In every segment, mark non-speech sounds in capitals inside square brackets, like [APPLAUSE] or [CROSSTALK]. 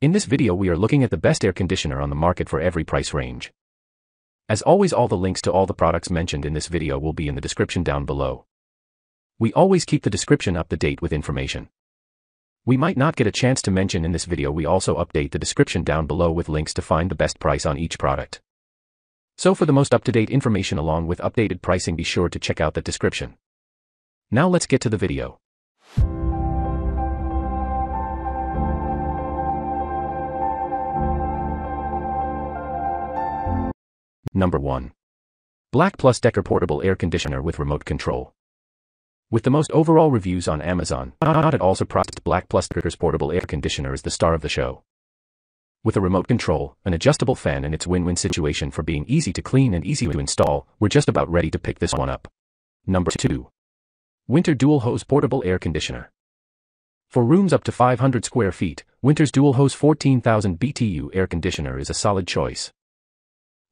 In this video we are looking at the best air conditioner on the market for every price range. As always all the links to all the products mentioned in this video will be in the description down below. We always keep the description up to date with information. We might not get a chance to mention in this video we also update the description down below with links to find the best price on each product. So for the most up-to-date information along with updated pricing be sure to check out that description. Now let's get to the video. Number 1. Black Plus Decker Portable Air Conditioner with Remote Control. With the most overall reviews on Amazon, not at all surprised Black Plus Decker's portable air conditioner is the star of the show. With a remote control, an adjustable fan and its win-win situation for being easy to clean and easy to install, we're just about ready to pick this one up. Number 2. Whynter Dual Hose Portable Air Conditioner. For rooms up to 500 square feet, Whynter's Dual Hose 14,000 BTU air conditioner is a solid choice.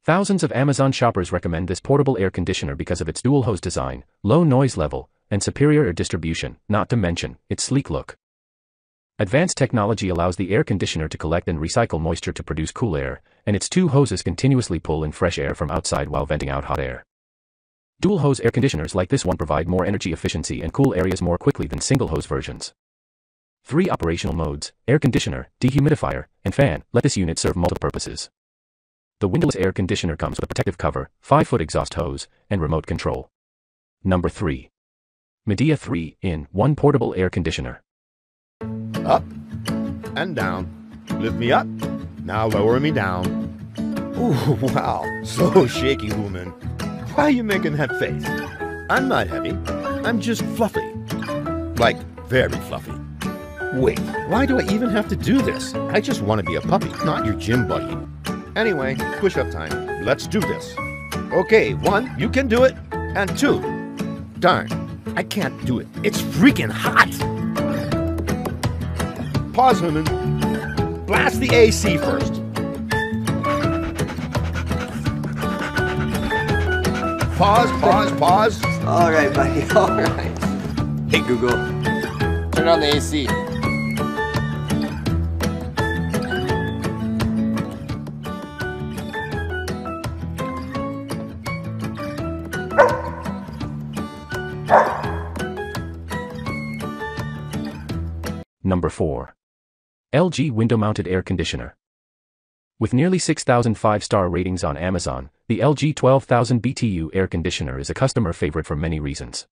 Thousands of Amazon shoppers recommend this portable air conditioner because of its dual hose design, low noise level, and superior air distribution, not to mention its sleek look. Advanced technology allows the air conditioner to collect and recycle moisture to produce cool air, and its two hoses continuously pull in fresh air from outside while venting out hot air. Dual hose air conditioners like this one provide more energy efficiency and cool areas more quickly than single hose versions. Three operational modes, air conditioner, dehumidifier, and fan, let this unit serve multiple purposes. The windowless air conditioner comes with a protective cover, 5-foot exhaust hose, and remote control. Number 3. Midea 3 in 1 portable air conditioner. Up and down. Lift me up. Now lower me down. Ooh, [LAUGHS] wow. So shaky, woman. Why are you making that face? I'm not heavy. I'm just fluffy. Like, very fluffy. Wait, why do I even have to do this? I just want to be a puppy, not your gym buddy. Anyway, push up time. Let's do this. Okay, one, you can do it. And two, darn, I can't do it. It's freaking hot. Pause, Human. Blast the AC first. Pause, pause, pause. All right, buddy. [LAUGHS] All right. Hey, Google. Turn on the AC. Number 4. LG Window-Mounted Air Conditioner. With nearly 6,000 five-star ratings on Amazon, the LG 12,000 BTU air conditioner is a customer favorite for many reasons.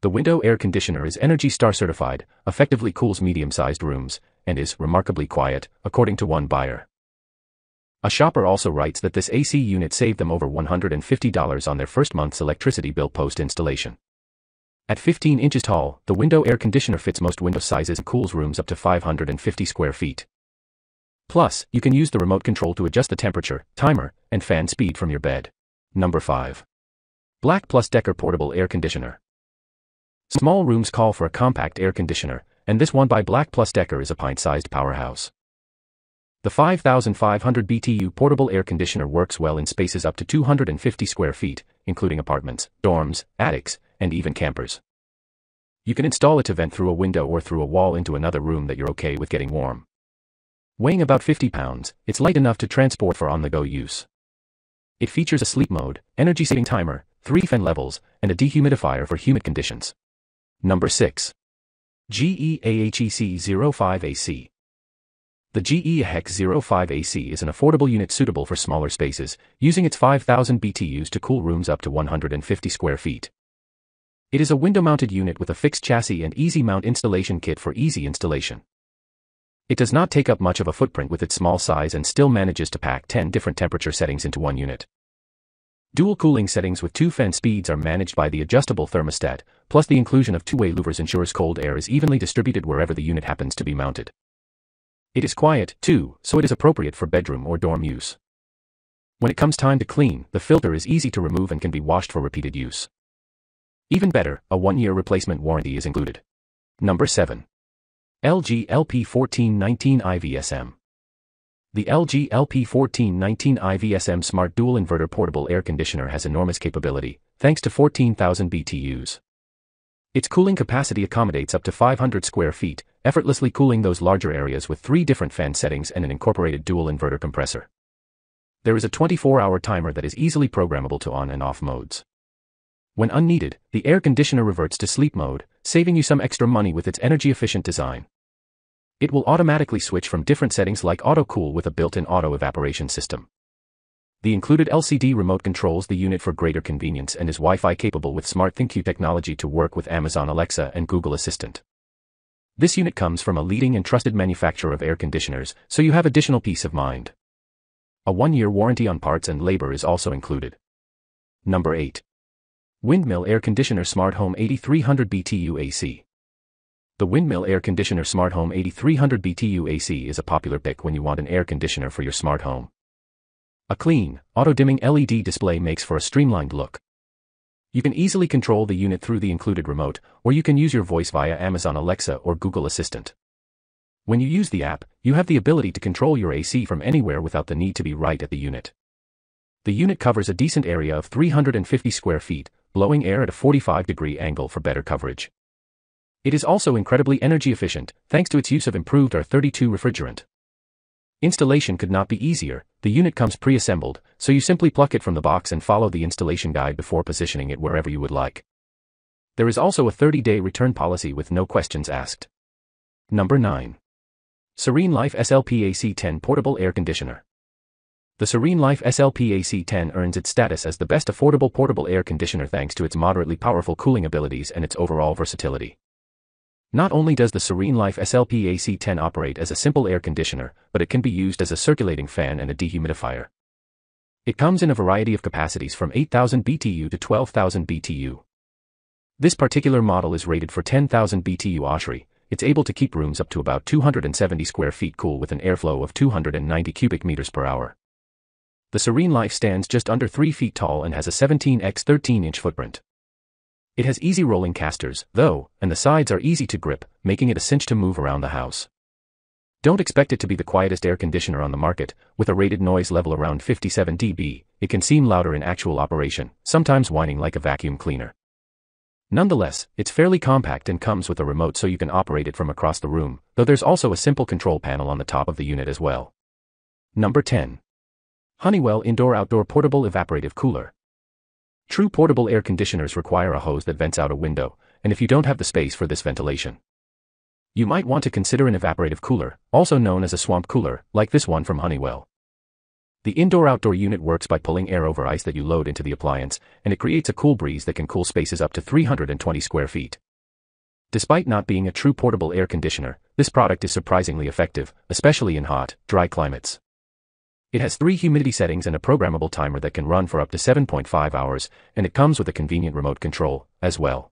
The window air conditioner is Energy Star certified, effectively cools medium-sized rooms, and is remarkably quiet, according to one buyer. A shopper also writes that this AC unit saved them over $150 on their first month's electricity bill post-installation. At 15 inches tall, the window air conditioner fits most window sizes and cools rooms up to 550 square feet. Plus, you can use the remote control to adjust the temperature, timer, and fan speed from your bed. Number 5. Black Plus Decker Portable Air Conditioner. Small rooms call for a compact air conditioner, and this one by Black Plus Decker is a pint-sized powerhouse. The 5500 BTU portable air conditioner works well in spaces up to 250 square feet, including apartments, dorms, attics, and even campers. You can install it to vent through a window or through a wall into another room that you're okay with getting warm. Weighing about 50 pounds, it's light enough to transport for on-the-go use. It features a sleep mode, energy-saving timer, three fan levels, and a dehumidifier for humid conditions. Number 6. GE AHEC 05AC. The GE AHEC 05AC is an affordable unit suitable for smaller spaces, using its 5000 BTUs to cool rooms up to 150 square feet. It is a window-mounted unit with a fixed chassis and easy mount installation kit for easy installation. It does not take up much of a footprint with its small size and still manages to pack 10 different temperature settings into one unit. Dual cooling settings with two fan speeds are managed by the adjustable thermostat, plus the inclusion of two-way louvers ensures cold air is evenly distributed wherever the unit happens to be mounted. It is quiet, too, so it is appropriate for bedroom or dorm use. When it comes time to clean, the filter is easy to remove and can be washed for repeated use. Even better, a one-year replacement warranty is included. Number 7. LG LP1419 IVSM. The LG LP1419 IVSM Smart Dual Inverter Portable Air Conditioner has enormous capability, thanks to 14,000 BTUs. Its cooling capacity accommodates up to 500 square feet, effortlessly cooling those larger areas with three different fan settings and an incorporated dual inverter compressor. There is a 24-hour timer that is easily programmable to on and off modes. When unneeded, the air conditioner reverts to sleep mode, saving you some extra money with its energy-efficient design. It will automatically switch from different settings like auto cool with a built-in auto evaporation system. The included LCD remote controls the unit for greater convenience and is Wi-Fi capable with Smart ThinQ technology to work with Amazon Alexa and Google Assistant. This unit comes from a leading and trusted manufacturer of air conditioners, so you have additional peace of mind. A one-year warranty on parts and labor is also included. Number 8. Windmill Air Conditioner Smart Home 8300 BTU AC. The Windmill Air Conditioner Smart Home 8300 BTU AC is a popular pick when you want an air conditioner for your smart home. A clean, auto-dimming LED display makes for a streamlined look. You can easily control the unit through the included remote, or you can use your voice via Amazon Alexa or Google Assistant. When you use the app, you have the ability to control your AC from anywhere without the need to be right at the unit. The unit covers a decent area of 350 square feet, blowing air at a 45 degree angle for better coverage. It is also incredibly energy efficient, thanks to its use of improved R32 refrigerant. Installation could not be easier, the unit comes pre-assembled, so you simply pluck it from the box and follow the installation guide before positioning it wherever you would like. There is also a 30-day return policy with no questions asked. Number 9. Serene Life SLP AC10 Portable Air Conditioner. The Serene Life SLP AC10 earns its status as the best affordable portable air conditioner thanks to its moderately powerful cooling abilities and its overall versatility. Not only does the Serene Life SLP AC10 operate as a simple air conditioner, but it can be used as a circulating fan and a dehumidifier. It comes in a variety of capacities from 8,000 BTU to 12,000 BTU. This particular model is rated for 10,000 BTU ASHRAE. It's able to keep rooms up to about 270 square feet cool with an airflow of 290 cubic meters per hour. The Serene Life stands just under 3 feet tall and has a 17 x 13 inch footprint. It has easy rolling casters, though, and the sides are easy to grip, making it a cinch to move around the house. Don't expect it to be the quietest air conditioner on the market, with a rated noise level around 57 dB, it can seem louder in actual operation, sometimes whining like a vacuum cleaner. Nonetheless, it's fairly compact and comes with a remote so you can operate it from across the room, though there's also a simple control panel on the top of the unit as well. Number 10. Honeywell Indoor Outdoor Portable Evaporative Cooler. True portable air conditioners require a hose that vents out a window, and if you don't have the space for this ventilation, you might want to consider an evaporative cooler, also known as a swamp cooler, like this one from Honeywell. The indoor-outdoor unit works by pulling air over ice that you load into the appliance, and it creates a cool breeze that can cool spaces up to 320 square feet. Despite not being a true portable air conditioner, this product is surprisingly effective, especially in hot, dry climates. It has three humidity settings and a programmable timer that can run for up to 7.5 hours, and it comes with a convenient remote control, as well.